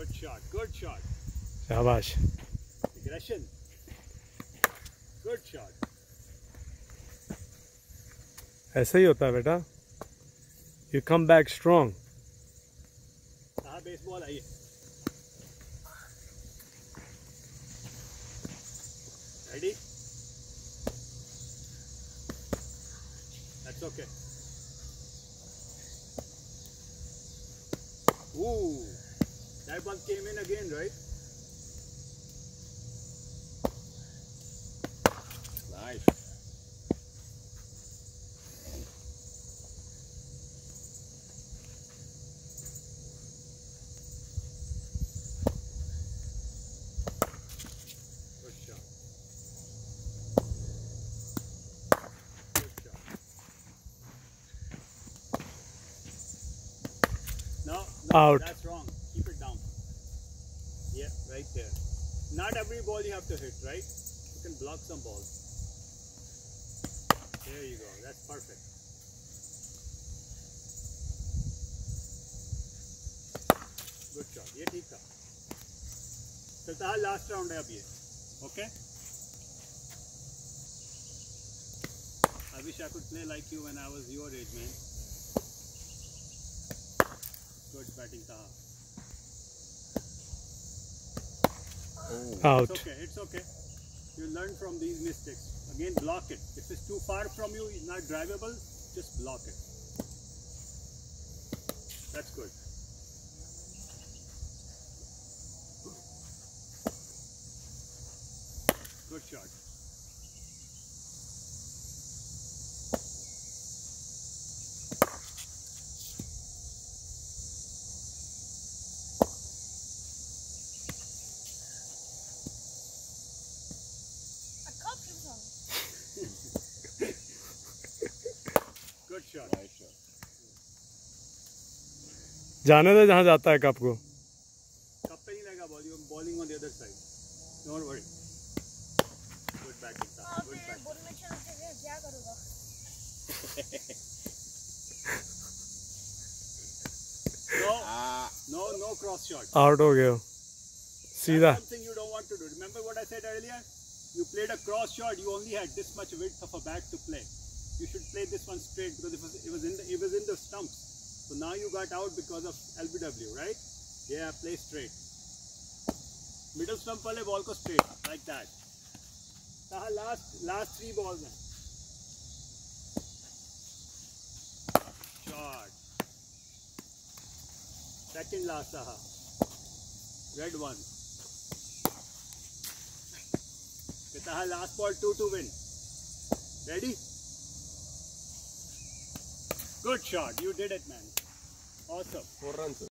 Good shot. Good shot. शाबाश Aggression. Good shot. ऐसा ही होता है बेटा you come back strong baseball आइए ready That's okay. Ooh, That one came in again, right? Nice. out Yeah, right there. Not every ball you have to hit, right? You can block some balls. There you go. That's perfect. Good shot. ये ठीक था चलता है last round है अब ये okay I wish I could play like you when I was your age, man. Good batting, Taha. oh. out. It's okay. It's okay. You learn from these mistakes. Again, block it. If it's too far from you, it's not drivable, just block it. That's good. Good shot. जाने दे जहाँ जाता है cup को कब पे नहीं लगा ball bowling on the other side don't worry good batting था गुड ये बैटिंग चलते हैं क्या करूँगा no Ah, no no cross shot out हो गए सीधा something you don't want to do. Remember what I said earlier? You played a cross shot. You only had this much width of a bat to play. You should play this one straight because it was it was in the it was in the stumps. So now you got out because of LBW, right? Yeah, play straight. Middle stump wale ball ko straight like that. Taha last last three balls हैं. Shot. Second last Taha. Red one. Taha last ball two to win. Ready? Good shot. You did it, man. Awesome. four runs.